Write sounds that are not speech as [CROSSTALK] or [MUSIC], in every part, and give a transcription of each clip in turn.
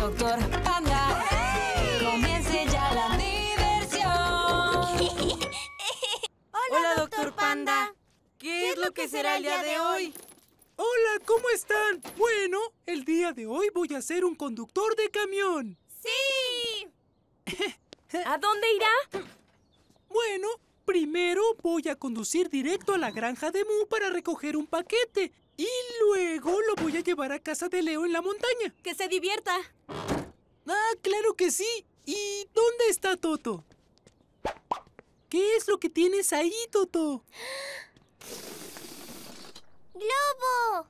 Doctor Panda. Comience ya la diversión. [LAUGHS] Hola, doctor Panda. ¿Qué es lo que será el día de hoy? Hola, ¿cómo están? Bueno, el día de hoy voy a ser un conductor de camión. ¡Sí! ¿A dónde irá? Bueno, primero voy a conducir directo a la granja de Mu para recoger un paquete. Y luego lo voy a llevar a casa de Leo en la montaña. Que se divierta. Ah, claro que sí. ¿Y dónde está Toto? ¿Qué es lo que tienes ahí, Toto? ¡Globo!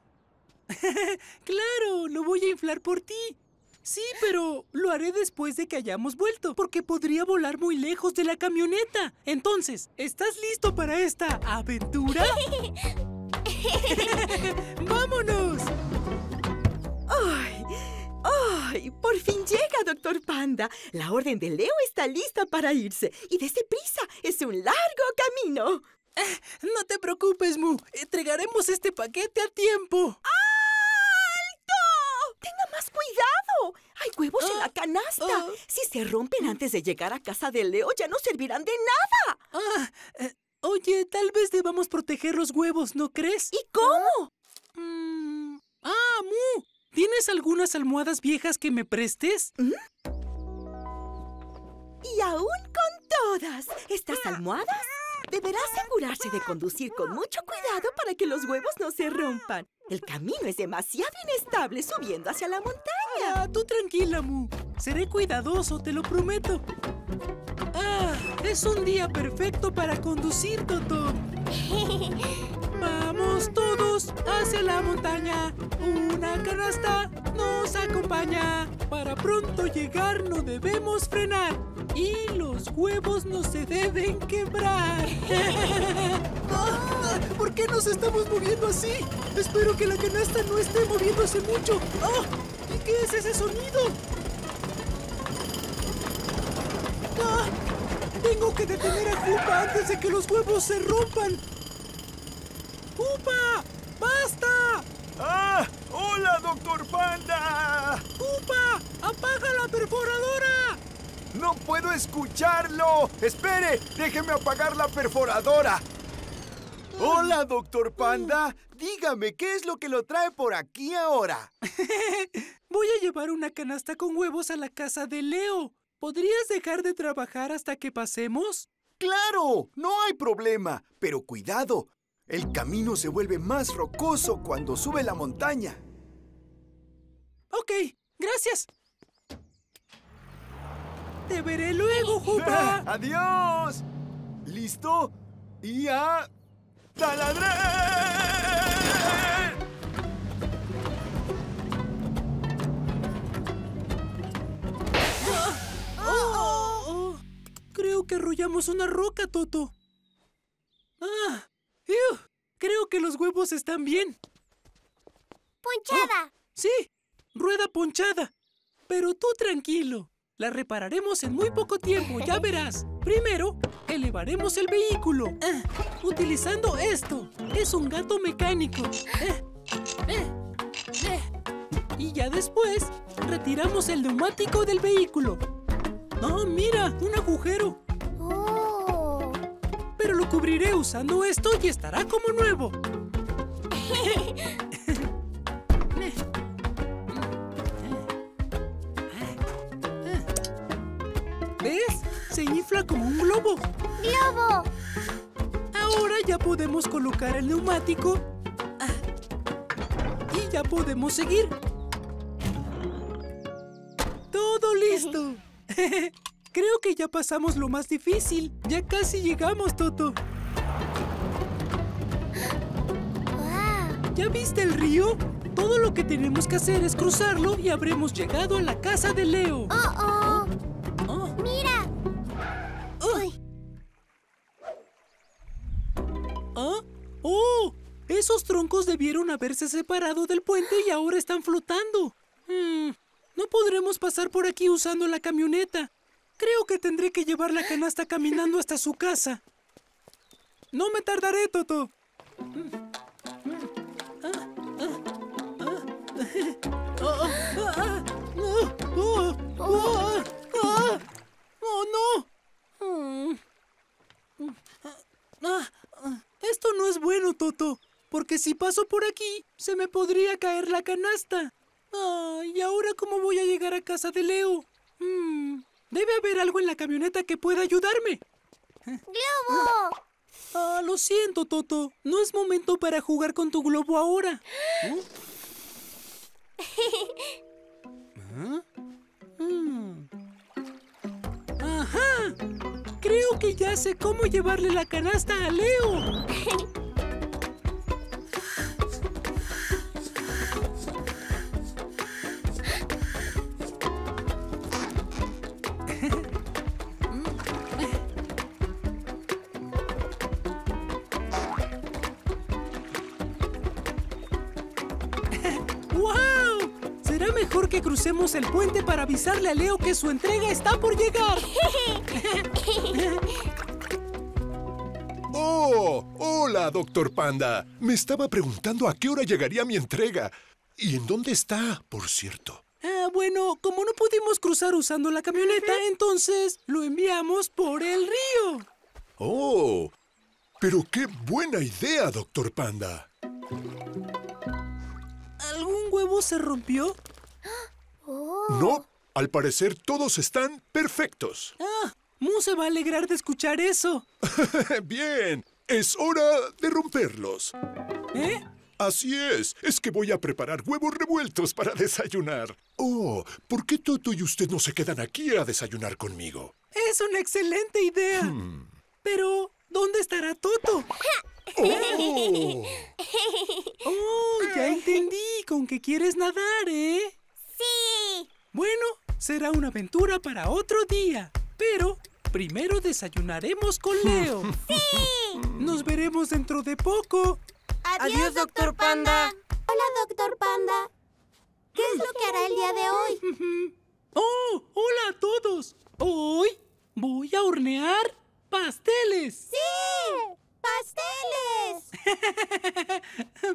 [LAUGHS] claro, lo voy a inflar por ti. Sí, pero lo haré después de que hayamos vuelto, porque podría volar muy lejos de la camioneta. Entonces, ¿estás listo para esta aventura? [LAUGHS] [LAUGHS] ¡Vámonos! ¡Ay! ¡Ay! Por fin llega, doctor Panda. La orden de Leo está lista para irse. Y dese prisa. Es un largo camino. [LAUGHS] No te preocupes, Mu. Entregaremos este paquete a tiempo. ¡Alto! ¡Tenga más cuidado! Hay huevos en la canasta. ah. Si se rompen antes de llegar a casa de Leo, ya no servirán de nada. Ah, eh, oye, tal vez debamos proteger los huevos, ¿no crees? ¿Y cómo? Mm, ah, Mu. ¿Tienes algunas almohadas viejas que me prestes? Y aún con todas estas almohadas, deberá asegurarse de conducir con mucho cuidado para que los huevos no se rompan. El camino es demasiado inestable subiendo hacia la montaña. Ah, tú tranquila, Mu. Seré cuidadoso, te lo prometo. Es un día perfecto para conducir, Toto. [LAUGHS] Vamos todos hacia la montaña. Una canasta nos acompaña. Para pronto llegar no debemos frenar. Y los huevos no se deben quebrar. [LAUGHS] Ah, ¿Por qué nos estamos moviendo así? Espero que la canasta no esté moviéndose mucho. Ah, ¿Y qué es ese sonido? Tengo que detener a Koopa antes de que los huevos se rompan. ¡Koopa! ¡Basta! ¡Ah! ¡Hola, doctor Panda! ¡Koopa! ¡Apaga la perforadora! ¡No puedo escucharlo! ¡Espere! ¡Déjeme apagar la perforadora! Hola, doctor Panda. Dígame, ¿qué es lo que lo trae por aquí ahora? [LAUGHS] Voy a llevar una canasta con huevos a la casa de Leo. ¿Podrías dejar de trabajar hasta que pasemos? ¡Claro! No hay problema. Pero cuidado. El camino se vuelve más rocoso cuando sube la montaña. Ok, gracias. Te veré luego, [LAUGHS] Koopa. ¡Adiós! ¿Listo? Y a... ¡Taladrar! Oh, creo que arrollamos una roca, Toto. Ah, ¡iu! creo que los huevos están bien. ¡Ponchada! Sí, rueda ponchada. Pero tú tranquilo. La repararemos en muy poco tiempo, ya [LAUGHS] verás. Primero, elevaremos el vehículo. ah, utilizando esto. Es un gato mecánico. Eh, eh, eh. Y ya después, retiramos el neumático del vehículo. ¡Oh, mira! ¡Un agujero! ¡Oh! Pero lo cubriré usando esto y estará como nuevo. ¿Ves? Se infla como un globo. ¡Globo! Ahora ya podemos colocar el neumático. Ah, Y ya podemos seguir. Todo listo. [LAUGHS] Creo que ya pasamos lo más difícil. Ya casi llegamos, Toto. ¡Wow! ¿Ya viste el río? Todo lo que tenemos que hacer es cruzarlo y habremos llegado a la casa de Leo. ¡Oh, oh! Oh, ¡Mira! oh, ¿Ah? ¡Oh! Esos troncos debieron haberse separado del puente y ahora están flotando. Hmm, no podremos pasar por aquí usando la camioneta. Creo que tendré que llevar la canasta caminando hasta su casa. No me tardaré, Toto. ¡Oh, no! Esto no es bueno, Toto, porque si paso por aquí, se me podría caer la canasta. Ay, ¿y ahora cómo voy a llegar a casa de Leo? Hmm, debe haber algo en la camioneta que pueda ayudarme. ¡Globo! Ah, lo siento, Toto. No es momento para jugar con tu globo ahora. [LAUGHS] ¿Ah? Hmm. ¡Ajá! Creo que ya sé cómo llevarle la canasta a Leo. [LAUGHS] crucemos el puente para avisarle a Leo que su entrega está por llegar. [LAUGHS] ¡Oh! Hola, doctor Panda. Me estaba preguntando a qué hora llegaría mi entrega. ¿Y en dónde está, por cierto? Ah, bueno, como no pudimos cruzar usando la camioneta, entonces lo enviamos por el río. ¡Oh! Pero qué buena idea, doctor Panda. ¿Algún huevo se rompió? Oh. No, al parecer todos están perfectos. Ah, Mu se va a alegrar de escuchar eso. [LAUGHS] Bien, es hora de romperlos. ¿Eh? Así es, es que voy a preparar huevos revueltos para desayunar. Oh, ¿por qué Toto y usted no se quedan aquí a desayunar conmigo? Es una excelente idea. Pero, ¿dónde estará Toto? ¡Oh! Oh, ya entendí con que quieres nadar, ¿eh? ¡Sí! Bueno, será una aventura para otro día. Pero primero desayunaremos con [LAUGHS] Leo. ¡Sí! Nos veremos dentro de poco. Adiós, doctor Panda. Hola, doctor Panda. ¿Qué es lo que hará el día de hoy? [LAUGHS] ¡Oh! ¡Hola a todos! Hoy voy a hornear pasteles. ¡Sí! ¡Pasteles!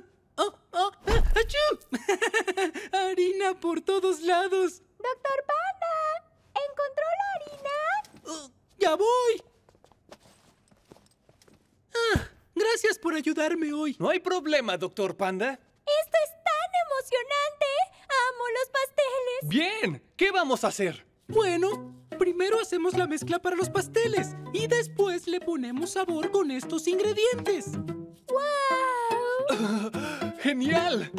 [LAUGHS] ¡Oh, oh! ah, ¡Achú! [LAUGHS] Harina por todos lados. Doctor Panda, ¿encontró la harina? Oh, ¡Ya voy! Ah, gracias por ayudarme hoy. No hay problema, doctor Panda. Esto es tan emocionante. Amo los pasteles. Bien, ¿qué vamos a hacer? Bueno, primero hacemos la mezcla para los pasteles y después le ponemos sabor con estos ingredientes. ¡Wow! [LAUGHS] ¡Genial!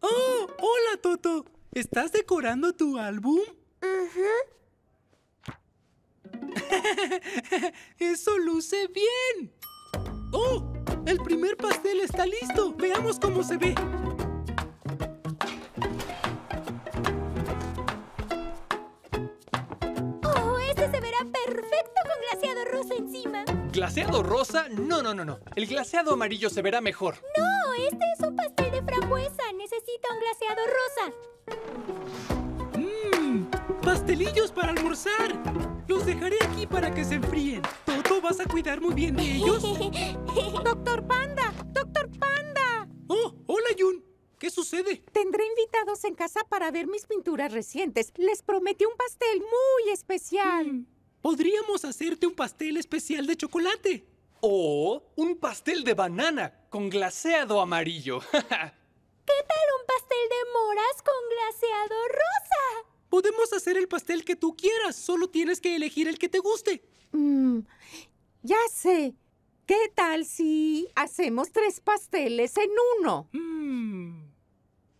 ¡Oh! ¡Hola, Toto! ¿Estás decorando tu álbum? [LAUGHS] ¡Eso luce bien! ¡Oh! El primer pastel está listo. Veamos cómo se ve. ¡Oh, este se verá perfecto con glaseado rosa encima! ¿Glaseado rosa? No, no, no, no. El glaseado amarillo se verá mejor. No, este es un pastel de frambuesa. Necesita un glaseado rosa. ¡Mmm! ¡Pastelillos para almorzar! Los dejaré aquí para que se enfríen. ¿Toto vas a cuidar muy bien de ellos? [LAUGHS] Doctor Panda, doctor Panda. ¡Oh! ¡Hola, Jun! ¿Qué sucede? Tendré invitados en casa para ver mis pinturas recientes. Les prometí un pastel muy especial. Mm, Podríamos hacerte un pastel especial de chocolate. O un pastel de banana con glaseado amarillo. [LAUGHS] ¿Qué tal un pastel de moras con glaseado rosa? Podemos hacer el pastel que tú quieras. Solo tienes que elegir el que te guste. Mm, ya sé. ¿Qué tal si hacemos tres pasteles en uno? Mm,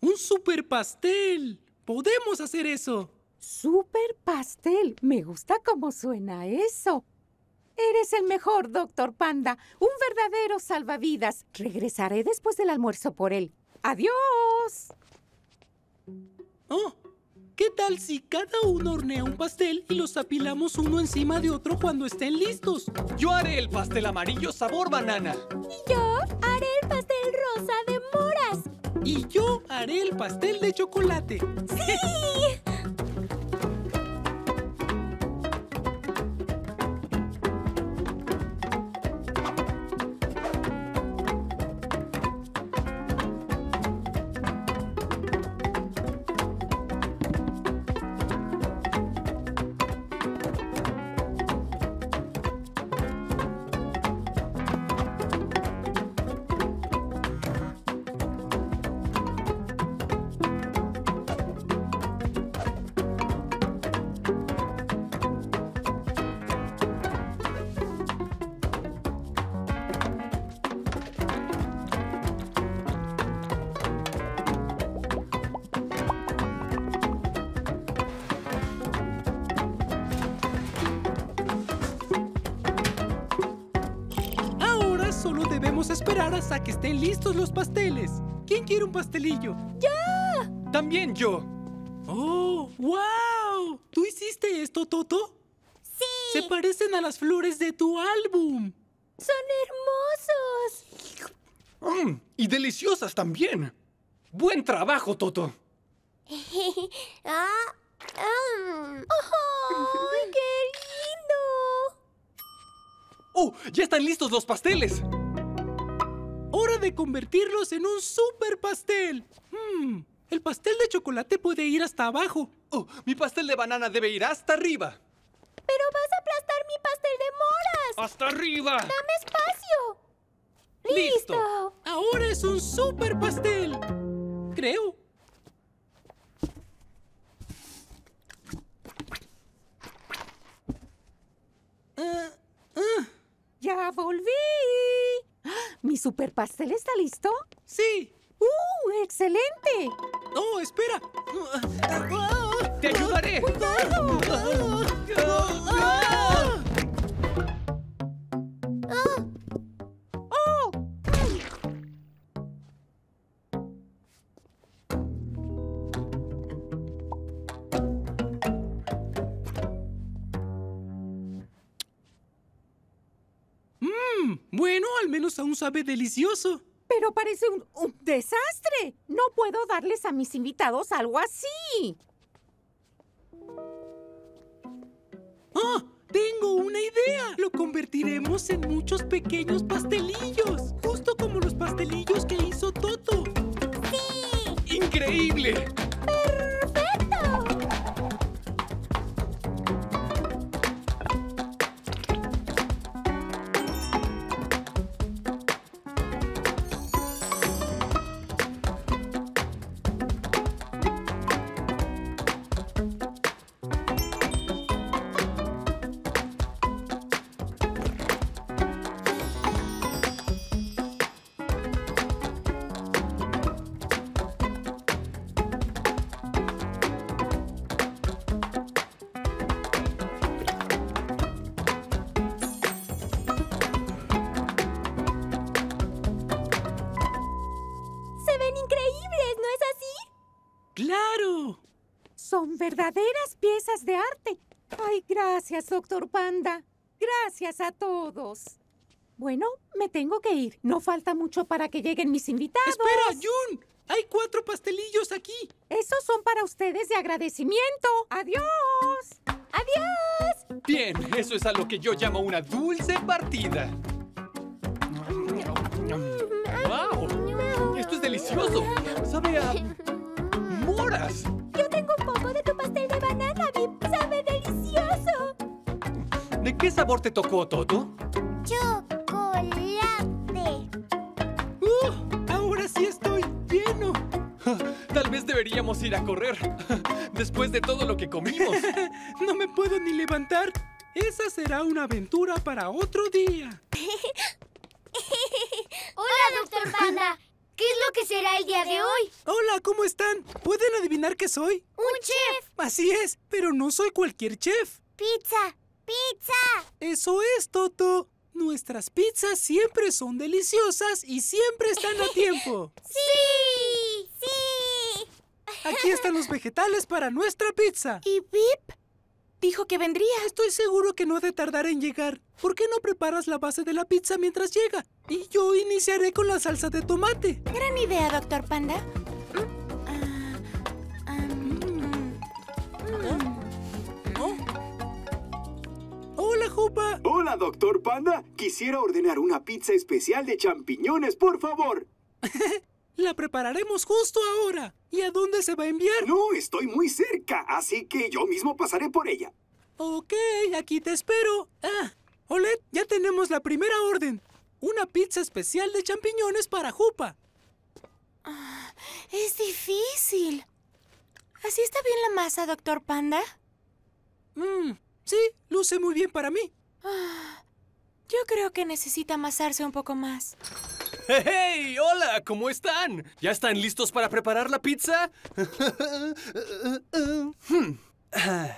un super pastel. Podemos hacer eso. Super pastel. Me gusta cómo suena eso. Eres el mejor, doctor Panda. Un verdadero salvavidas. Regresaré después del almuerzo por él. Adiós. Oh, ¿qué tal si cada uno hornea un pastel y los apilamos uno encima de otro cuando estén listos? Yo haré el pastel amarillo sabor banana. Y yo haré el pastel rosa de moras. Y yo haré el pastel de chocolate. ¡Sí! [LAUGHS] listos los pasteles. ¿Quién quiere un pastelillo? También yo. ¡Oh! ¡Wow! ¿Tú hiciste esto, Toto? Sí. Se parecen a las flores de tu álbum. Son hermosos. Mm, y deliciosas también. Buen trabajo, Toto. [LAUGHS] ah, mm. ¡Ay, qué lindo! ¡Oh! ¡Ya están listos los pasteles! ¡Hora de convertirlos en un super pastel! Hmm, el pastel de chocolate puede ir hasta abajo. ¡Oh! Mi pastel de banana debe ir hasta arriba. Pero vas a aplastar mi pastel de moras. ¡Hasta arriba! ¡Dame espacio! ¡Listo! Ahora es un super pastel. Creo. ¡Ya volví! ¡Ah! [GASPS] ¿Mi super pastel está listo? sí. ¡Uh! ¡Excelente! Oh, espera. Ah, ¡Te ayudaré! ah. Menos aún sabe delicioso. Pero parece un, un desastre. No puedo darles a mis invitados algo así. ¡Ah! Tengo una idea. Lo convertiremos en muchos pequeños pastelillos. Justo como los pastelillos que hizo Toto. ¡Increíble! Se gracias, doctor Panda. Gracias a todos. Bueno, me tengo que ir. No falta mucho para que lleguen mis invitados. ¡Espera, Jun! Hay cuatro pastelillos aquí. Esos son para ustedes de agradecimiento. ¡Adiós! ¡Adiós! Bien, eso es a lo que yo llamo una dulce partida. ¡Wow! ¡Esto es delicioso! ¡Sabe a moras! Yo tengo un poco de tu ¿De qué sabor te tocó, Toto? Chocolate. ¡Uh! Ahora sí estoy lleno. Tal vez deberíamos ir a correr. Después de todo lo que comimos. [LAUGHS] No me puedo ni levantar. Esa será una aventura para otro día. [LAUGHS] Hola, doctor Panda. ¿Qué es lo que será el día de hoy? Hola, ¿cómo están? ¿Pueden adivinar qué soy? Un chef. Así es, pero no soy cualquier chef. Pizza. Pizza. Eso es, Toto. Nuestras pizzas siempre son deliciosas y siempre están a tiempo. [LAUGHS] Sí. Sí. Aquí están los vegetales para nuestra pizza. ¿Y Vip? Dijo que vendría. Estoy seguro que no ha de tardar en llegar. ¿Por qué no preparas la base de la pizza mientras llega? Y yo iniciaré con la salsa de tomate. Gran idea, doctor Panda. Hola, Jupa. Hola, doctor Panda. Quisiera ordenar una pizza especial de champiñones, por favor. [LAUGHS] La prepararemos justo ahora. ¿Y a dónde se va a enviar? No, estoy muy cerca, así que yo mismo pasaré por ella. Ok, aquí te espero. Ah, Olet, ya tenemos la primera orden. Una pizza especial de champiñones para Jupa. es difícil. ¿Así está bien la masa, doctor Panda? Mmm, sí, luce muy bien para mí. Yo creo que necesita amasarse un poco más. ¡Hey! ¡Hola! ¿Cómo están? ¿Ya están listos para preparar la pizza? Hmm.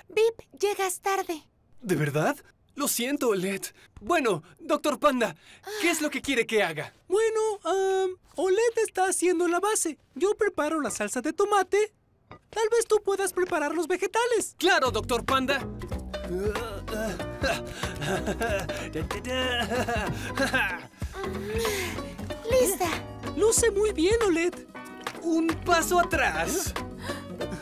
Vip, llegas tarde. ¿De verdad? Lo siento, Olet. Bueno, doctor Panda, ¿qué es lo que quiere que haga? Bueno, um, Olet está haciendo la base. Yo preparo la salsa de tomate. Tal vez tú puedas preparar los vegetales. Claro, doctor Panda. [LAUGHS] ¡Lista! Luce muy bien, Olet. Un paso atrás.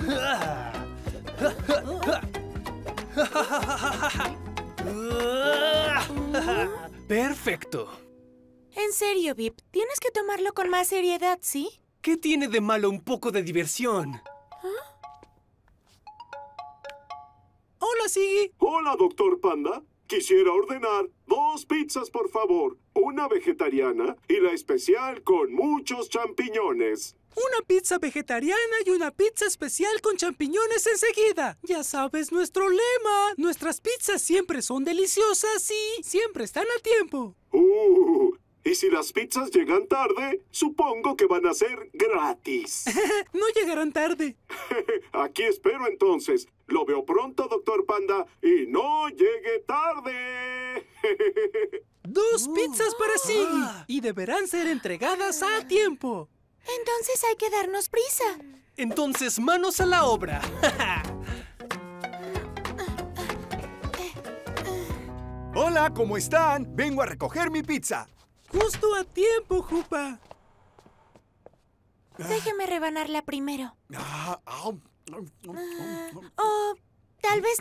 [LAUGHS] Perfecto. En serio, Vip, tienes que tomarlo con más seriedad, ¿sí? ¿Qué tiene de malo un poco de diversión? Hola, Siggy. Hola, doctor Panda. Quisiera ordenar dos pizzas, por favor. Una vegetariana y la especial con muchos champiñones. Una pizza vegetariana y una pizza especial con champiñones enseguida. Ya sabes nuestro lema. Nuestras pizzas siempre son deliciosas y siempre están a tiempo. Uh, y si las pizzas llegan tarde, supongo que van a ser gratis. [LAUGHS] no llegarán tarde. [LAUGHS] Aquí espero entonces. Lo veo pronto, doctor Panda, y no llegue tarde. Dos pizzas para Siggy y deberán ser entregadas a tiempo. Entonces hay que darnos prisa. Entonces, manos a la obra. [LAUGHS] Hola, ¿cómo están? Vengo a recoger mi pizza. Justo a tiempo, Jupa. Déjeme rebanarla primero. Ah, ah, O tal vez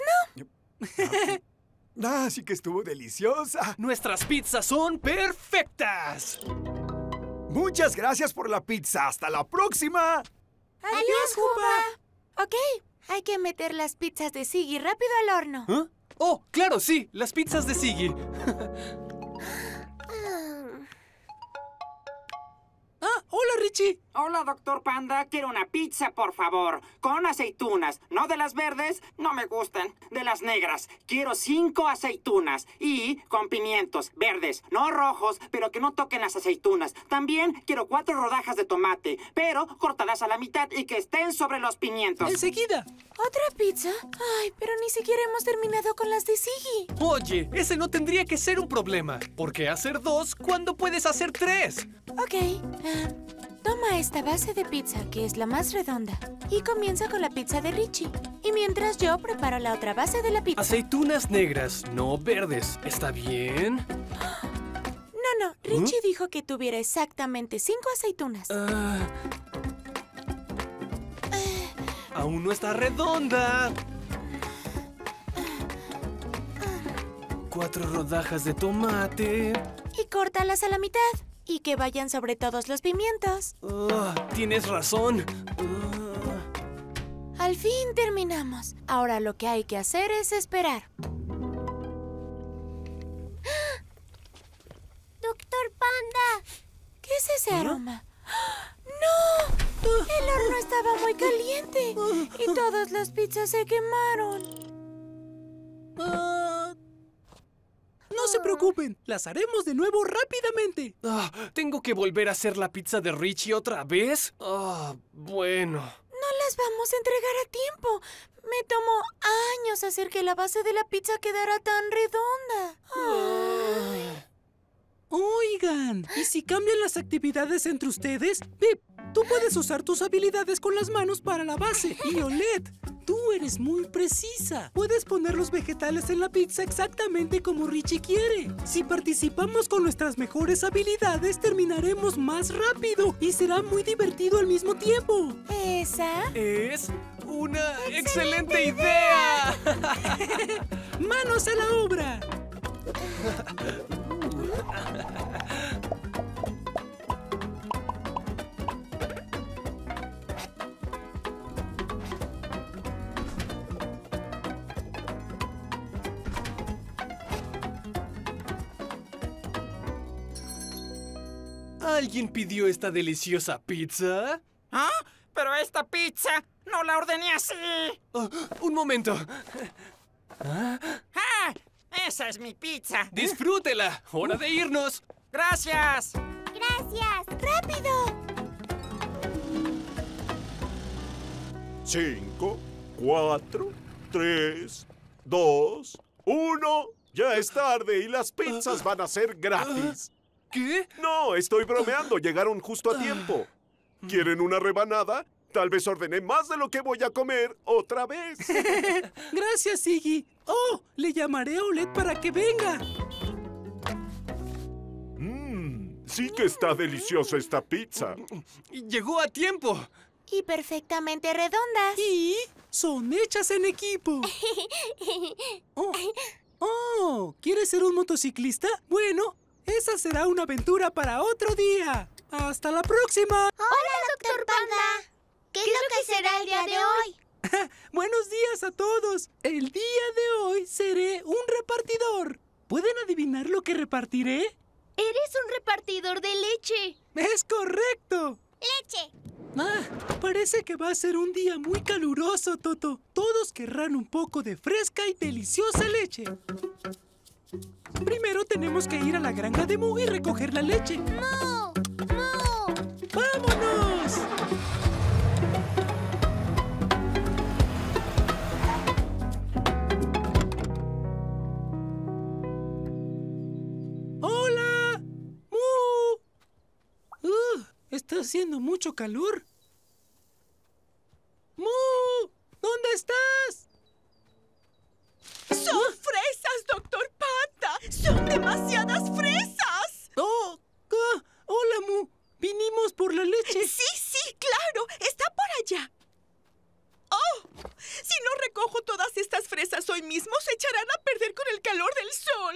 no. ah, sí que estuvo deliciosa. Nuestras pizzas son perfectas. Muchas gracias por la pizza. Hasta la próxima. Adiós, Jupa. Ok, hay que meter las pizzas de Siggy rápido al horno. ¿Ah? Oh, claro, sí, las pizzas de Siggy. [LAUGHS] Ah, hola, Richie. Hola, doctor Panda. Quiero una pizza, por favor. Con aceitunas. No de las verdes, no me gustan. De las negras. Quiero cinco aceitunas. Y con pimientos verdes, no rojos, pero que no toquen las aceitunas. También quiero cuatro rodajas de tomate, pero cortadas a la mitad y que estén sobre los pimientos. Enseguida. ¿Otra pizza? Ay, pero ni siquiera hemos terminado con las de Siggy. Oye, ese no tendría que ser un problema. ¿Por qué hacer dos cuando puedes hacer tres? Ok. ah, toma esta base de pizza, que es la más redonda, y comienza con la pizza de Richie. Y mientras yo preparo la otra base de la pizza. Aceitunas negras, no verdes. ¿Está bien? No, no, Richie dijo que tuviera exactamente cinco aceitunas. Ah. Aún no está redonda. Cuatro rodajas de tomate. Y córtalas a la mitad. Y que vayan sobre todos los pimientos. Ah, tienes razón. Al fin terminamos. Ahora lo que hay que hacer es esperar. [GASPS] Doctor Panda. ¿Qué es ese aroma? [GASPS] ¡No! El horno estaba muy caliente y todas las pizzas se quemaron. No se preocupen, las haremos de nuevo rápidamente. Ah, ¿Tengo que volver a hacer la pizza de Richie otra vez? Ah, bueno. No las vamos a entregar a tiempo. Me tomó años hacer que la base de la pizza quedara tan redonda. Oigan, ¿y si cambian las actividades entre ustedes? Pip, tú puedes usar tus habilidades con las manos para la base. Y Olet, tú eres muy precisa. Puedes poner los vegetales en la pizza exactamente como Richie quiere. Si participamos con nuestras mejores habilidades, terminaremos más rápido y será muy divertido al mismo tiempo. ¿Esa? Es una excelente, idea. [LAUGHS] ¡Manos a la obra! [LAUGHS] ¿Alguien pidió esta deliciosa pizza? ¿Ah? Pero esta pizza no la ordené así. Ah, un momento. ¡Ah! Esa es mi pizza. Disfrútela. Hora de irnos. Gracias. Gracias. ¡Rápido! Cinco, cuatro, tres, dos, uno. Ya es tarde y las pizzas van a ser gratis. ¿Qué? No, estoy bromeando. Llegaron justo a tiempo. ¿Quieren una rebanada? Tal vez ordené más de lo que voy a comer otra vez. [LAUGHS] Gracias, Iggy. Oh, le llamaré a Olet para que venga. Mmm, sí que está deliciosa esta pizza. Llegó a tiempo. Y perfectamente redondas. Y son hechas en equipo. [LAUGHS] Oh, oh, ¿quieres ser un motociclista? Bueno, esa será una aventura para otro día. ¡Hasta la próxima! Hola, doctor Panda. ¿Qué es lo que será el día de hoy? [LAUGHS] Buenos días a todos. El día de hoy seré un repartidor. ¿Pueden adivinar lo que repartiré? Eres un repartidor de leche. Es correcto. Leche. Ah, parece que va a ser un día muy caluroso, Toto. Todos querrán un poco de fresca y deliciosa leche. Primero tenemos que ir a la granja de Mu y recoger la leche. ¡Mu! ¡Mu! ¡Vámonos! ¡Hola! ¡Mu! Uh, está haciendo mucho calor. ¡Mu! ¿Dónde estás? ¡Son fresas, doctor! ¡Son demasiadas fresas! ¡Oh! ah, ¡Hola, Mu! Vinimos por la leche. Sí, sí, claro. Está por allá. ¡Oh! Si no recojo todas estas fresas hoy mismo, se echarán a perder con el calor del sol.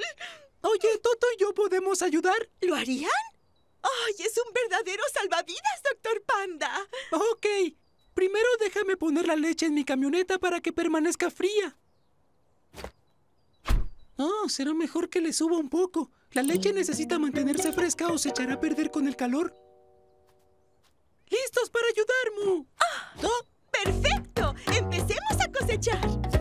Oye, Toto y yo podemos ayudar. ¿Lo harían? ¡Ay, es un verdadero salvavidas, doctor Panda! Ok. Primero déjame poner la leche en mi camioneta para que permanezca fría. Oh, será mejor que le suba un poco. La leche necesita mantenerse fresca o se echará a perder con el calor. ¡Listos para ayudar, Mu! ¿Oh? ¡Perfecto! ¡Empecemos a cosechar!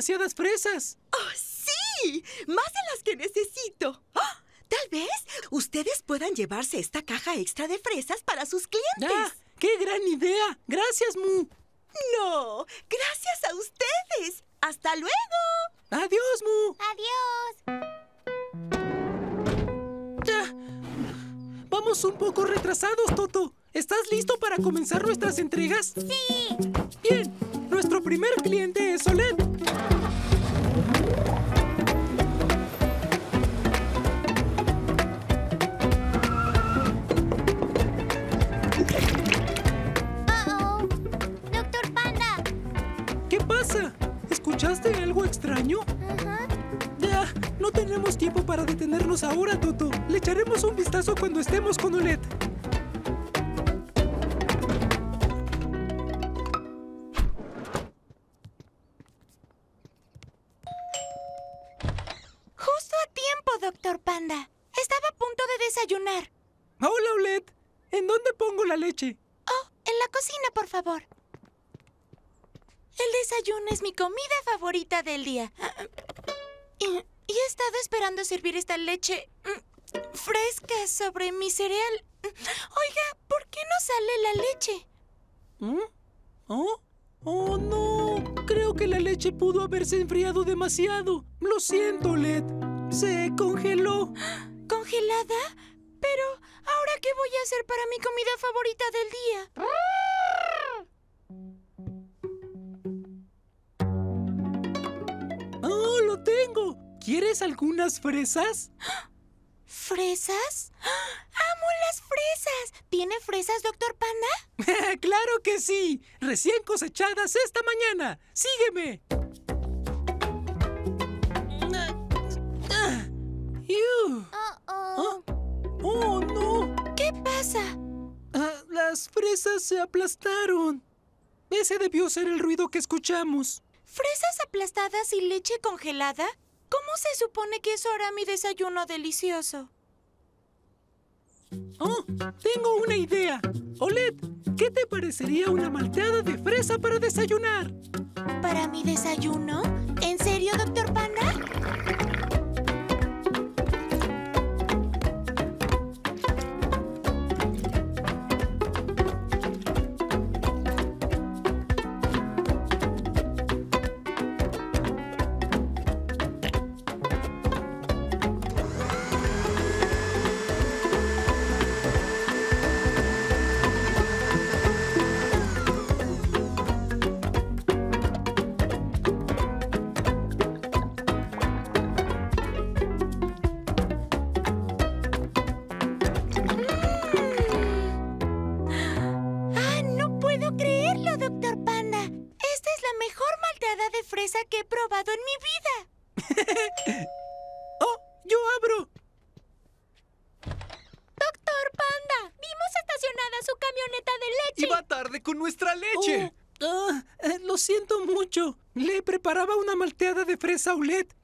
Demasiadas fresas. ¡Oh, sí! ¡Más de las que necesito! ¡Ah! Tal vez ustedes puedan llevarse esta caja extra de fresas para sus clientes. ¡Ah! ¡Qué gran idea! ¡Gracias, Mu! No, gracias a ustedes. ¡Hasta luego! ¡Adiós, Mu! Adiós. ¡Ya! Vamos un poco retrasados, Toto. ¿Estás listo para comenzar nuestras entregas? Sí. Bien, nuestro primer cliente es Solet. Pasa? ¿Escuchaste algo extraño? Ajá. Ya, no tenemos tiempo para detenernos ahora, Toto. Le echaremos un vistazo cuando estemos con Olet. Justo a tiempo, doctor Panda. Estaba a punto de desayunar. Hola, Olet. ¿En dónde pongo la leche? Oh, en la cocina, por favor. El desayuno es mi comida favorita del día. Y, y he estado esperando servir esta leche mm, fresca sobre mi cereal. Oiga, ¿por qué no sale la leche? ¿Mm? ¿Oh? ¡Oh, no! Creo que la leche pudo haberse enfriado demasiado. Lo siento, Led. Se congeló. ¿Congelada? Pero, ¿ahora qué voy a hacer para mi comida favorita del día? Tengo! ¿Quieres algunas fresas? ¿Fresas? ¡Amo las fresas! ¿Tiene fresas, doctor Panda? [LAUGHS] ¡Claro que sí! Recién cosechadas esta mañana. ¡Sígueme! Uh-oh. ¡Oh, no! ¿Qué pasa? Ah, la Las fresas se aplastaron. Ese debió ser el ruido que escuchamos. ¿Fresas aplastadas y leche congelada? ¿Cómo se supone que eso hará mi desayuno delicioso? Oh, tengo una idea. Oled, ¿qué te parecería una malteada de fresa para desayunar? ¿Para mi desayuno? ¿En serio, doctor Panda?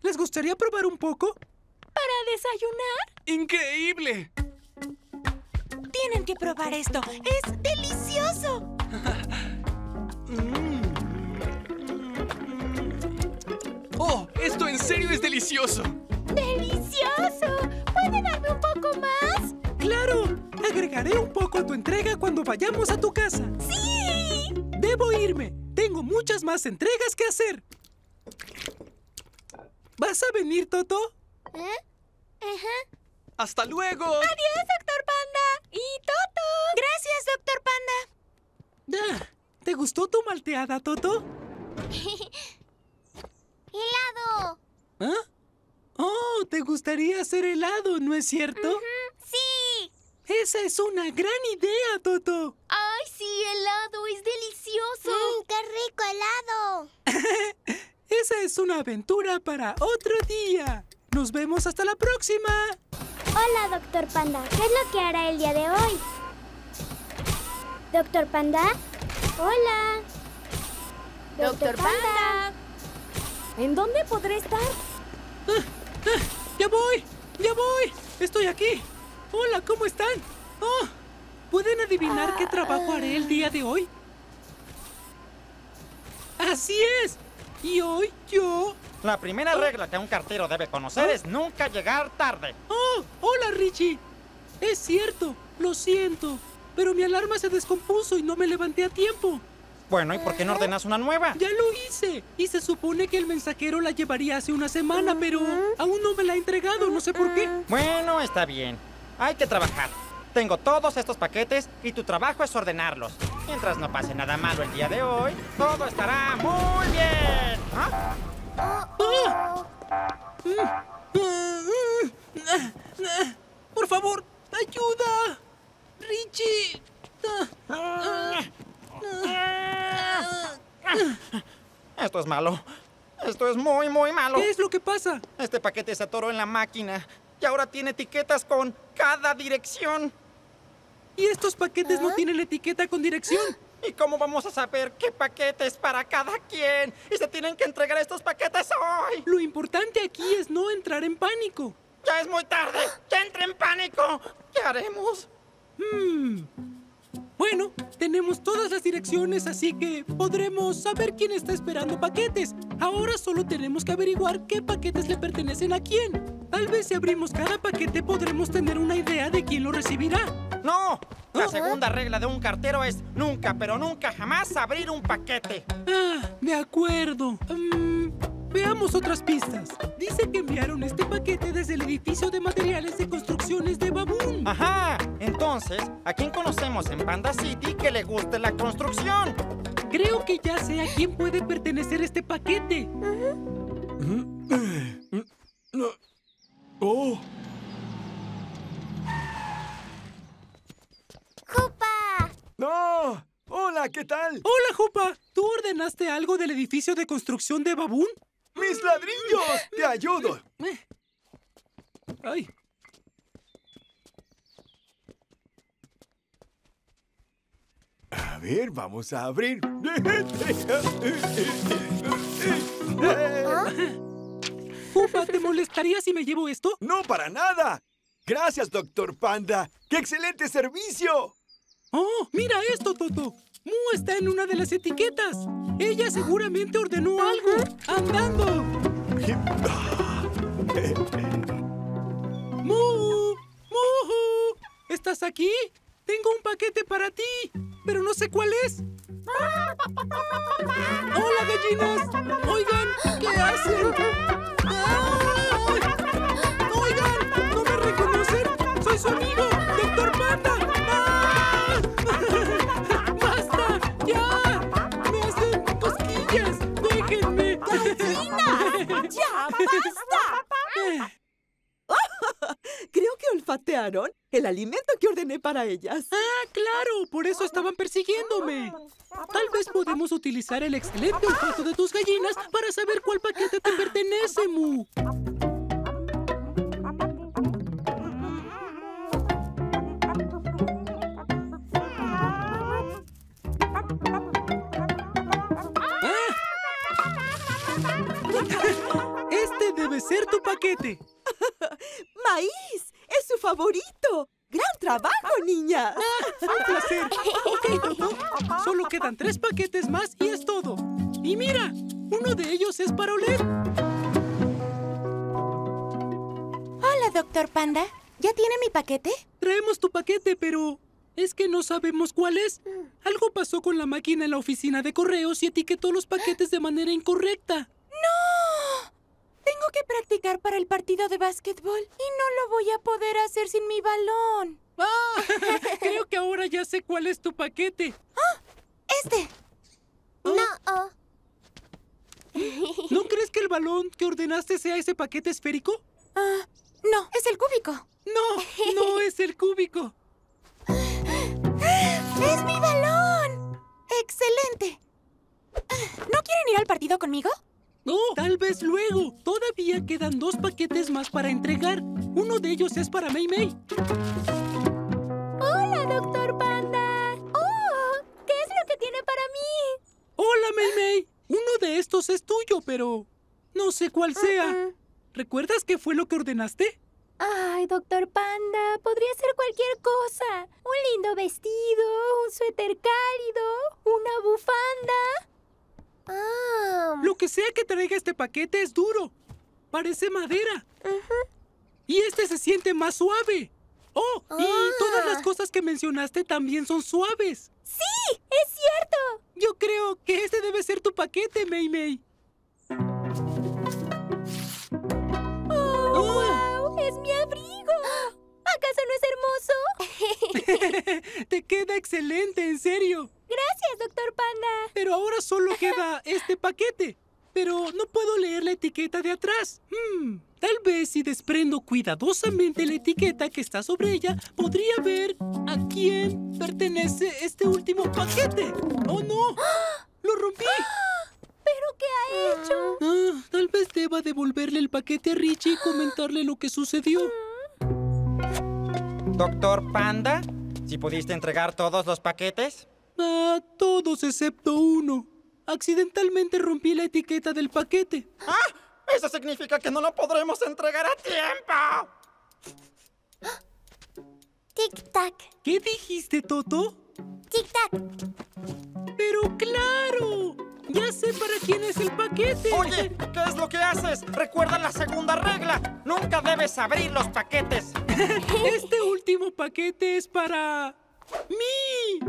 ¿Les gustaría probar un poco? ¿Para desayunar? ¡Increíble! Tienen que probar esto. ¡Es delicioso! ¡Oh! ¡Esto en serio es delicioso! ¡Delicioso! ¿Puede darme un poco más? ¡Claro! Agregaré un poco a tu entrega cuando vayamos a tu casa. ¡Sí! Debo irme. Tengo muchas más entregas que hacer. ¿Vas a venir, Toto? ¿Eh? Ajá. ¡Hasta luego! Adiós, doctor Panda. Y Toto. Gracias, doctor Panda. Ah, ¿Te gustó tu malteada, Toto? [LAUGHS] Helado. ¿Ah? Oh, te gustaría hacer helado, ¿no es cierto? Sí. Esa es una gran idea, Toto. Ay, sí, helado. Es delicioso. ¡Qué rico helado! [LAUGHS] Esa es una aventura para otro día. Nos vemos hasta la próxima. Hola, doctor Panda. ¿Qué es lo que hará el día de hoy? ¿Doctor Panda? Hola. Doctor Panda. ¿En dónde podré estar? ¡Ya voy! ¡Ya voy! ¡Estoy aquí! Hola, ¿cómo están? Oh, ¿Pueden adivinar qué trabajo haré el día de hoy? ¡Así es! Y hoy yo... La primera regla que un cartero debe conocer es nunca llegar tarde. ¡Oh! ¡Hola, Richie! Es cierto, lo siento. Pero mi alarma se descompuso y no me levanté a tiempo. Bueno, ¿y por qué no ordenas una nueva? Ya lo hice. Y se supone que el mensajero la llevaría hace una semana, pero aún no me la ha entregado, no sé por qué. Bueno, está bien. Hay que trabajar. Tengo todos estos paquetes y tu trabajo es ordenarlos. Mientras no pase nada malo el día de hoy, todo estará muy bien. ¿Ah? Por favor, ayuda. Richie. Esto es malo. Esto es muy, muy malo. ¿Qué es lo que pasa? Este paquete se atoró en la máquina y ahora tiene etiquetas con cada dirección. Y estos paquetes no tienen etiqueta con dirección. ¿Y cómo vamos a saber qué paquete es para cada quien? Y se tienen que entregar estos paquetes hoy. Lo importante aquí es no entrar en pánico. Ya es muy tarde. Ya entré en pánico. ¿Qué haremos? Hmm. Bueno, tenemos todas las direcciones, así que podremos saber quién está esperando paquetes. Ahora solo tenemos que averiguar qué paquetes le pertenecen a quién. Tal vez si abrimos cada paquete podremos tener una idea de quién lo recibirá. ¡No! La segunda regla de un cartero es nunca, pero nunca jamás abrir un paquete. Ah, de acuerdo. Mm, veamos otras pistas. Dice que enviaron este paquete desde el edificio de materiales de construcciones de Baboon. Ajá. Entonces, ¿a quién conocemos en Panda City que le guste la construcción? Creo que ya sé a quién puede pertenecer este paquete. ¡Oh! ¡Jupa! ¡No! ¡Hola! ¿Qué tal? Hola, Jupa. ¿Tú ordenaste algo del edificio de construcción de Baboon? ¡Mis ladrillos! ¡Te ayudo! Ay. A ver, vamos a abrir. Upa, ¿te molestaría si me llevo esto? No, para nada. Gracias, doctor Panda. ¡Qué excelente servicio! Oh, mira esto, Toto. Mu está en una de las etiquetas. Ella seguramente ordenó algo. ¡Andando! ¡Mu! ¡Mu! ¿Estás aquí? Tengo un paquete para ti, pero no sé cuál es. ¡Hola, gallinas! Oigan, ¿qué hacen? ¡Ay! ¡Oigan! ¿No me reconocen? ¡Soy su amigo, Doctor Panda! ¡Ya, [LAUGHS] basta! [LAUGHS] Creo que olfatearon el alimento que ordené para ellas. ¡Ah, claro! Por eso estaban persiguiéndome. Tal vez podemos utilizar el excelente olfato de tus gallinas para saber cuál paquete te pertenece, Mu. Debe ser tu paquete. [LAUGHS] ¡Maíz! ¡Es su favorito! ¡Gran trabajo, niña! [LAUGHS] ¡Un placer! Ok, [LAUGHS] Toto. Solo quedan tres paquetes más y es todo. Y mira, uno de ellos es para oler. Hola, doctor Panda. ¿Ya tiene mi paquete? Traemos tu paquete, pero es que no sabemos cuál es. Algo pasó con la máquina en la oficina de correos y etiquetó los paquetes de manera incorrecta. Tengo que practicar para el partido de básquetbol y no lo voy a poder hacer sin mi balón. ¡Ah! [LAUGHS] Creo que ahora ya sé cuál es tu paquete. ¡Ah! ¡Este! No. ¿No crees que el balón que ordenaste sea ese paquete esférico? Ah, no, es el cúbico. No, no [LAUGHS] es el cúbico. ¡Es mi balón! ¡Excelente! ¿No quieren ir al partido conmigo? No, tal vez luego. Todavía quedan dos paquetes más para entregar. Uno de ellos es para Mei Mei. Hola, doctor Panda. Oh, ¿qué es lo que tiene para mí? Hola, Mei Mei. Uno de estos es tuyo, pero no sé cuál sea. ¿Recuerdas qué fue lo que ordenaste? Ay, doctor Panda, podría ser cualquier cosa. Un lindo vestido, un suéter cálido, una bufanda. Ah. Lo que sea que traiga este paquete es duro. Parece madera. Y este se siente más suave. Oh, y Ah. todas las cosas que mencionaste también son suaves. ¡Sí! ¡Es cierto! Yo creo que este debe ser tu paquete, Mei Mei. ¡Oh, wow! ¡Es mi abrigo! ¿Acaso no es hermoso? [LAUGHS] Te queda excelente, en serio. Gracias, doctor Panda. Pero ahora solo queda este paquete. Pero no puedo leer la etiqueta de atrás. Hmm, tal vez si desprendo cuidadosamente la etiqueta que está sobre ella, podría ver a quién pertenece este último paquete. ¡Oh, no! ¡Lo rompí! ¿Pero qué ha hecho? Ah, tal vez deba devolverle el paquete a Richie y comentarle lo que sucedió. Doctor Panda, ¿si pudiste entregar todos los paquetes? Ah, todos excepto uno. Accidentalmente rompí la etiqueta del paquete. ¡Ah! Eso significa que no lo podremos entregar a tiempo. Tic-tac, ¿Qué dijiste, Toto? tic-tac. Pero claro, ya sé para quién es el paquete. Oye, ¿qué es lo que haces? Recuerda la segunda regla. Nunca debes abrir los paquetes. [LAUGHS] Este último paquete es para mí.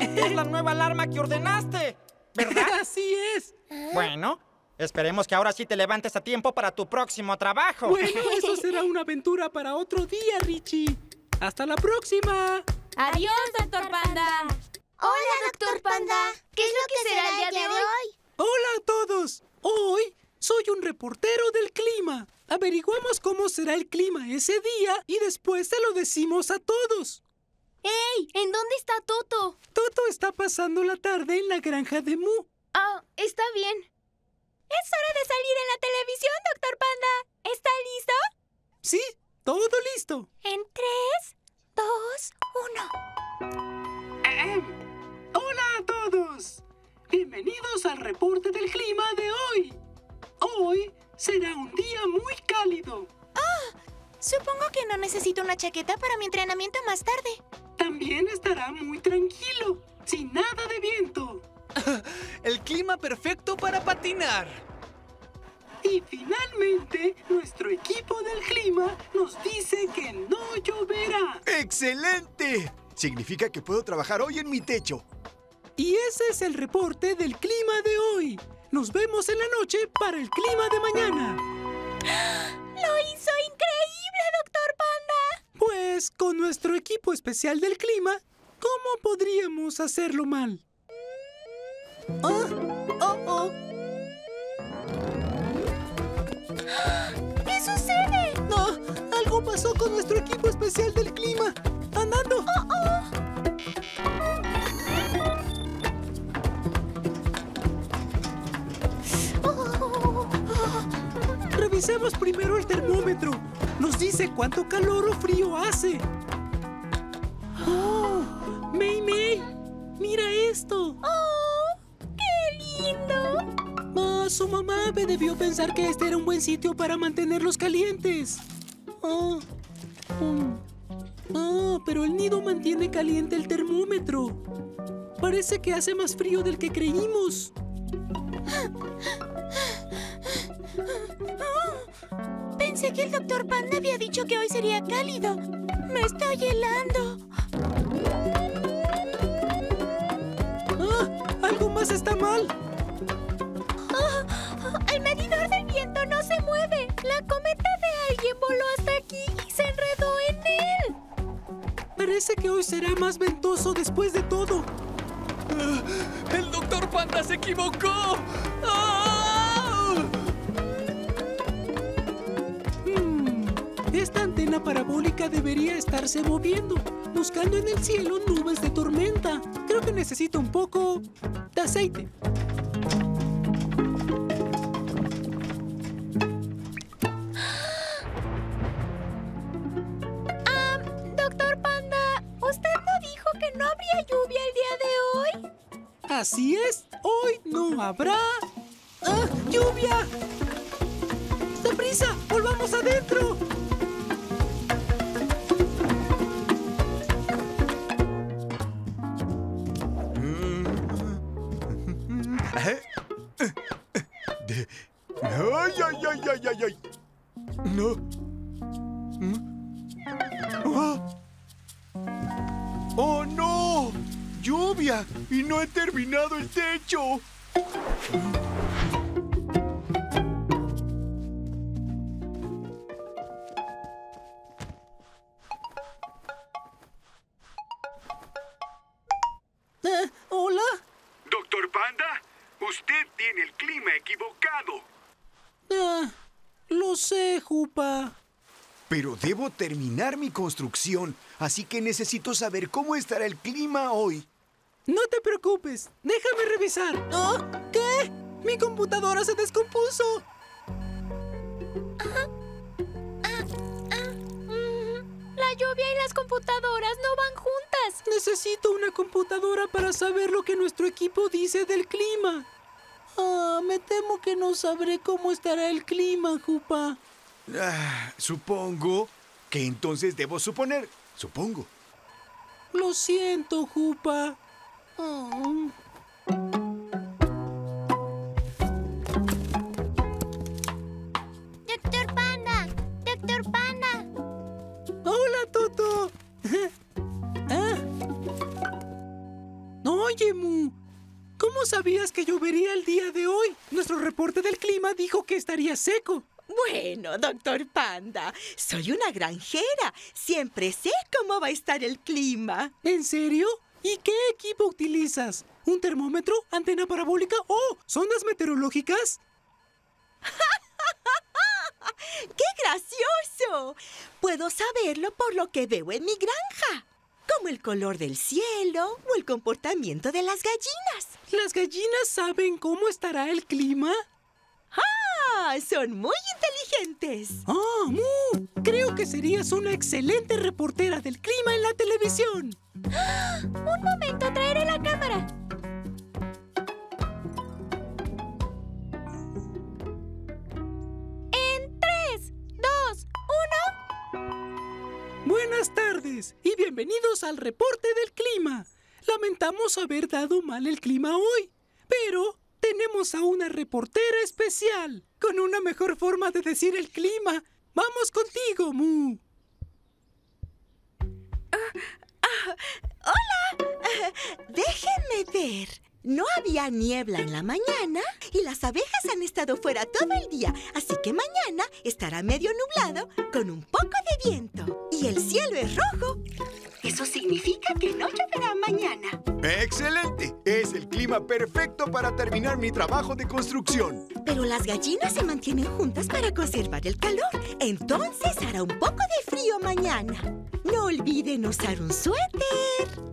Es la nueva alarma que ordenaste, ¿verdad? [LAUGHS] Así es. Bueno, esperemos que ahora sí te levantes a tiempo para tu próximo trabajo. Bueno, eso será una aventura para otro día, Richie. Hasta la próxima. Adiós, doctor Panda. Hola, doctor Panda. ¿Qué es lo que será el día de hoy? Hola a todos. Hoy soy un reportero del clima. Averiguamos cómo será el clima ese día y después se lo decimos a todos. ¡Ey! ¿En dónde está Toto? Toto está pasando la tarde en la granja de Mu. Ah, está bien. Es hora de salir en la televisión, doctor Panda. ¿Está listo? Sí, todo listo. En tres, dos, uno. ¡Hola! Bienvenidos al reporte del clima de hoy. Hoy será un día muy cálido. Supongo que no necesito una chaqueta para mi entrenamiento más tarde. También estará muy tranquilo, sin nada de viento. [LAUGHS] El clima perfecto para patinar. Y finalmente, nuestro equipo del clima nos dice que no lloverá. ¡Excelente! Significa que puedo trabajar hoy en mi techo. Y ese es el reporte del clima de hoy. Nos vemos en la noche para el clima de mañana. [GASPS] ¡Lo hizo increíble! Pues con nuestro equipo especial del clima, ¿cómo podríamos hacerlo mal? ¡Ah! ¡Oh, oh! ¿Qué sucede? No, algo pasó con nuestro equipo especial del clima. ¡Andando! ¡Oh, oh! Revisemos primero el termómetro. Nos dice cuánto calor o frío hace. ¡Oh! ¡May May! ¡Mira esto! ¡Oh! ¡Qué lindo! Ah, su mamá me debió pensar que este era un buen sitio para mantenerlos calientes. Oh. Mm. Ah, pero el nido mantiene caliente el termómetro. Parece que hace más frío del que creímos. [LAUGHS] Pensé que el doctor Panda había dicho que hoy sería cálido. Me estoy helando. ¡Ah! ¡Algo más está mal! Oh, el medidor del viento no se mueve. La cometa de alguien voló hasta aquí y se enredó en él. Parece que hoy será más ventoso después de todo. Ah, ¡El doctor Panda se equivocó! ¡Ah! Parabólica debería estarse moviendo, buscando en el cielo nubes de tormenta. Creo que necesito un poco de aceite. Ah, doctor Panda, ¿usted no dijo que no habría lluvia el día de hoy? Así es, hoy no habrá... ¡Ah! ¡Lluvia! ¡Deprisa! ¡Volvamos adentro! ¡Ay, ay, ay, ay, ay, ay! No. ¡Ah! ¡Oh, no! ¡Lluvia! ¡Y no he terminado el techo! Pero debo terminar mi construcción, así que necesito saber cómo estará el clima hoy. No te preocupes, déjame revisar. ¿Oh? ¿Qué? Mi computadora se descompuso. Mm, La lluvia y las computadoras no van juntas. Necesito una computadora para saber lo que nuestro equipo dice del clima. Ah, me temo que no sabré cómo estará el clima, Jupa. Ah, supongo que entonces debo suponer. Supongo. Lo siento, Jupa. Ah. Doctor Panda, Doctor Panda. ¡Hola, Toto! [LAUGHS] ¿Ah? Oye, Mu, ¿cómo sabías que llovería el día de hoy? Nuestro reporte del clima dijo que estaría seco. Bueno, doctor Panda, soy una granjera. Siempre sé cómo va a estar el clima. ¿En serio? ¿Y qué equipo utilizas? ¿Un termómetro? ¿Antena parabólica? ¿O sondas meteorológicas? [LAUGHS] ¡Qué gracioso! Puedo saberlo por lo que veo en mi granja, como el color del cielo o el comportamiento de las gallinas. ¿Las gallinas saben cómo estará el clima? Ah, ¡Son muy inteligentes! ¡Ah, Mu! Creo que serías una excelente reportera del clima en la televisión. [GASPS] ¡Un momento! Traeré la cámara. En 3, 2, 1... Buenas tardes y bienvenidos al reporte del clima. Lamentamos haber dado mal el clima hoy, pero tenemos a una reportera especial con una mejor forma de decir el clima. Vamos contigo, Mu. ¡Hola! [LAUGHS] Déjenme ver. No había niebla en la mañana y las abejas han estado fuera todo el día, así que mañana estará medio nublado con un poco de viento. Y el cielo es rojo. Eso significa que no lloverá mañana. ¡Excelente! Es el clima perfecto para terminar mi trabajo de construcción. Pero las gallinas se mantienen juntas para conservar el calor. Entonces hará un poco de frío mañana. No olviden usar un suéter.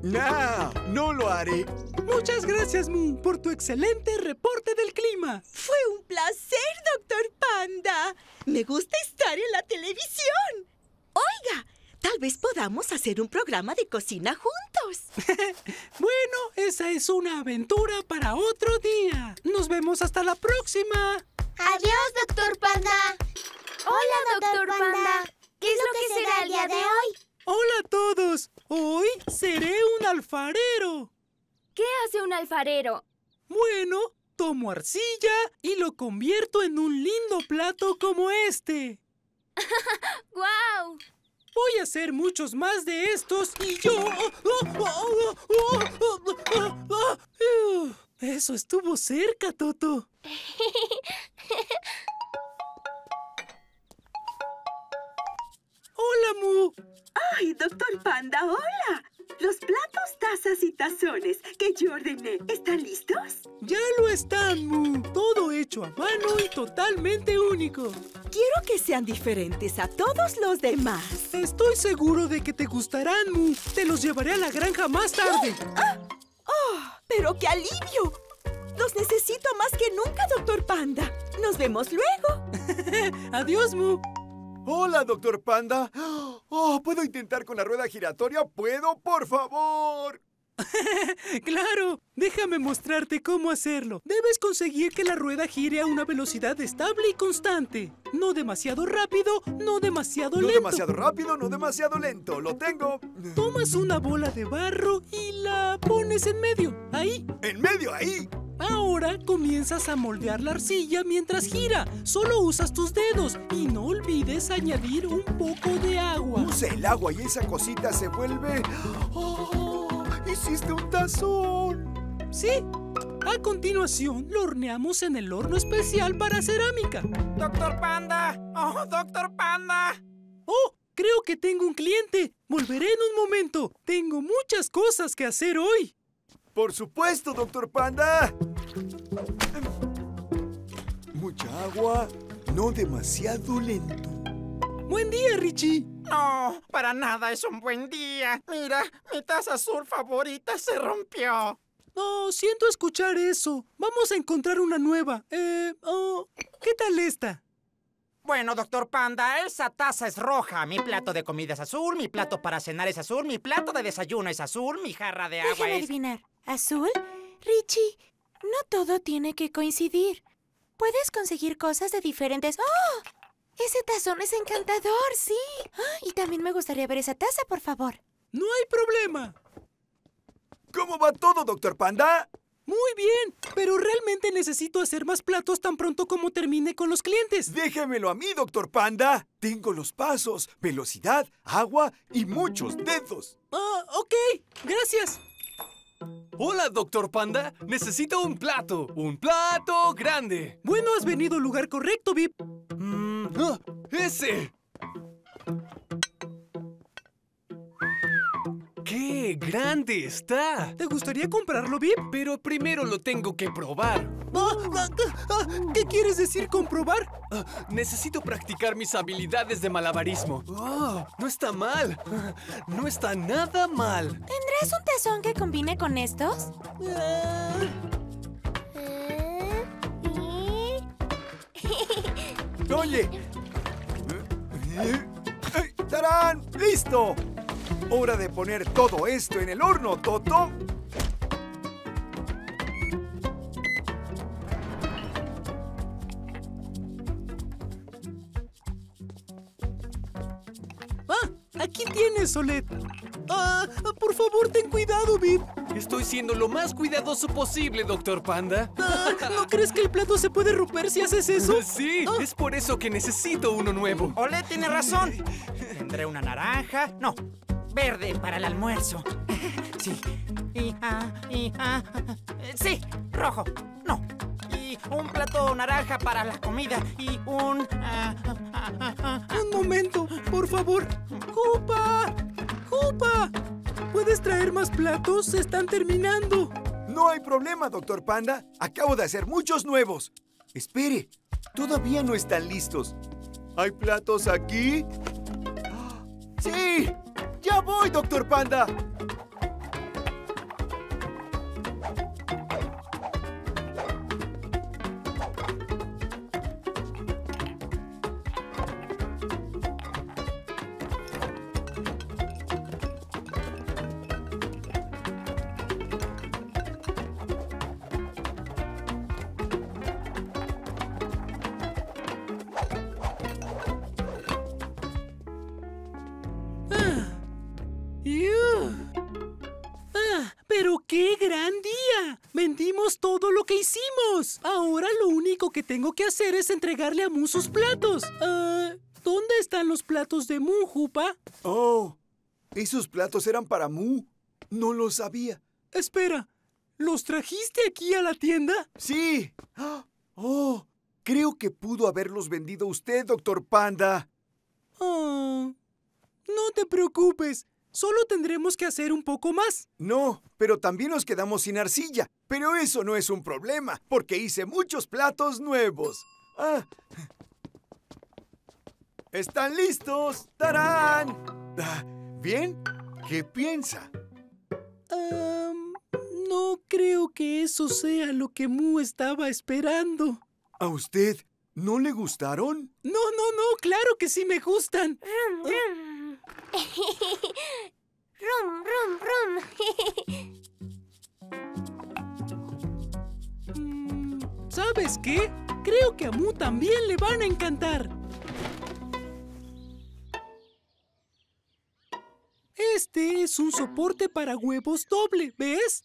No, no lo haré. Muchas gracias, Mu, por tu excelente reporte del clima. Fue un placer, doctor Panda. Me gusta estar en la televisión. Oiga, tal vez podamos hacer un programa de cocina juntos. [LAUGHS] Bueno, esa es una aventura para otro día. Nos vemos hasta la próxima. Adiós, doctor Panda. Hola, doctor Panda. ¿Qué es lo que será el día de hoy? Hola a todos. Hoy seré un alfarero. ¿Qué hace un alfarero? Bueno, tomo arcilla y lo convierto en un lindo plato como este. [LAUGHS] ¡Guau! Voy a hacer muchos más de estos y yo... Eso estuvo cerca, Toto. [LAUGHS] Hola, Mu. ¡Ay, doctor Panda, hola! Los platos, tazas y tazones que yo ordené, ¿están listos? Ya lo están, Mu. Todo hecho a mano y totalmente único. Quiero que sean diferentes a todos los demás. Estoy seguro de que te gustarán, Mu. Te los llevaré a la granja más tarde. [GASPS] ¡Oh, pero qué alivio! Los necesito más que nunca, doctor Panda. Nos vemos luego. [LAUGHS] Adiós, Mu. Hola, doctor Panda. Oh, ¿puedo intentar con la rueda giratoria? ¿Puedo, por favor? [LAUGHS] Claro, déjame mostrarte cómo hacerlo. Debes conseguir que la rueda gire a una velocidad estable y constante. No demasiado rápido, no demasiado No lento. demasiado rápido, no demasiado lento. Lo tengo. Tomas una bola de barro y la pones en medio. Ahí. ¿En medio ahí? Ahora comienzas a moldear la arcilla mientras gira. Solo usas tus dedos y no olvides añadir un poco de agua. Usa el agua y esa cosita se vuelve... ¡Oh! ¡Hiciste un tazón! Sí. A continuación, lo horneamos en el horno especial para cerámica. ¡Doctor Panda! ¡Oh, doctor Panda! ¡Oh! Creo que tengo un cliente. Volveré en un momento. Tengo muchas cosas que hacer hoy. Por supuesto, doctor Panda. Mucha agua, no demasiado lento. Buen día, Richie. No, para nada es un buen día. Mira, mi taza azul favorita se rompió. Oh, siento escuchar eso. Vamos a encontrar una nueva. Eh, oh, ¿qué tal esta? Bueno, doctor Panda, esa taza es roja. Mi plato de comida es azul, mi plato para cenar es azul, mi plato de desayuno es azul, mi jarra de agua Déjame es... adivinar. ¿Azul? Richie, no todo tiene que coincidir. Puedes conseguir cosas de diferentes... ¡Oh! Ese tazón es encantador, sí. Ah, Y también me gustaría ver esa taza, por favor. No hay problema. ¿Cómo va todo, doctor Panda? Muy bien, pero realmente necesito hacer más platos tan pronto como termine con los clientes. Déjemelo a mí, doctor Panda. Tengo los pasos, velocidad, agua y muchos dedos. Ah, ok. Gracias. Hola, doctor Panda. Necesito un plato. Un plato grande. Bueno, has venido al lugar correcto, Vip. Mm, ah, ¡Ese! ¡Qué grande está! ¿Te gustaría comprarlo, Vip? Pero primero lo tengo que probar. Ah, ah, ah, ¿Qué quieres decir comprobar? Necesito practicar mis habilidades de malabarismo. Ah, no está mal. No está nada mal. ¿Tendrás un tazón que combine con estos? [LAUGHS] Oye. ¡Ay, ¡Tarán! ¡Listo! Hora de poner todo esto en el horno, Toto. Ah, aquí tienes, Solet. Ah, por favor, ten cuidado, Bip. Estoy siendo lo más cuidadoso posible, Doctor Panda. Ah, ¿No crees que el plato se puede romper si haces eso? [LAUGHS] Sí, es por eso que necesito uno nuevo. Ole tiene razón. Tendré una naranja. No, verde para el almuerzo. Sí. Y, ah, y, ah, sí, rojo. No. Y un plato naranja para la comida. Y un. ah, ah, ah, ah, ah. Un momento, por favor. ¡Jupa! ¡Jupa! ¿Puedes traer más platos? Se están terminando. No hay problema, doctor Panda. Acabo de hacer muchos nuevos. Espere, todavía no están listos. ¿Hay platos aquí? ¡Ah! ¡Sí! ¡Ya voy, doctor Panda! Único que tengo que hacer es entregarle a Mu sus platos. Ah, ¿Dónde están los platos de Mu, Jupa? Oh, esos platos eran para Mu. No lo sabía. Espera, ¿los trajiste aquí a la tienda? Sí. Oh, creo que pudo haberlos vendido usted, doctor Panda. Ah, no te preocupes. Solo tendremos que hacer un poco más. No, pero también nos quedamos sin arcilla. Pero eso no es un problema, porque hice muchos platos nuevos. Ah. ¿Están listos? ¡Tarán! Ah, ¿Bien? ¿Qué piensa? Ah, no creo que eso sea lo que Mu estaba esperando. ¿A usted no le gustaron? No, no, no, claro que sí me gustan. [LAUGHS] rum, rum, rum. [LAUGHS] ¿Sabes qué? Creo que a Mu también le van a encantar. Este es un soporte para huevos doble, ¿ves?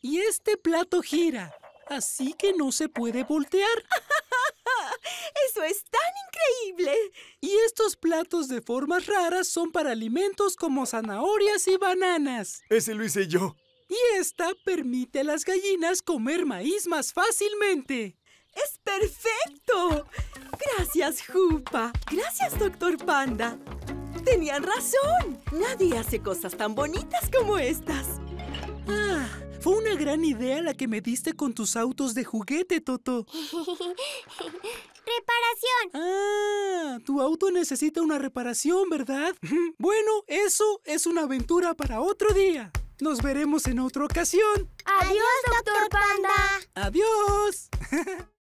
Y este plato gira, así que no se puede voltear. [LAUGHS] [LAUGHS] ¡Eso es tan increíble! Y estos platos de formas raras son para alimentos como zanahorias y bananas. Ese lo hice yo. Y esta permite a las gallinas comer maíz más fácilmente. ¡Es perfecto! Gracias, Jupa. Gracias, doctor Panda. Tenían razón. Nadie hace cosas tan bonitas como estas. Ah, fue una gran idea la que me diste con tus autos de juguete, Toto. [LAUGHS] Reparación. Ah, tu auto necesita una reparación, ¿verdad? [LAUGHS] Bueno, eso es una aventura para otro día. Nos veremos en otra ocasión. Adiós, doctor Panda. Adiós. [LAUGHS]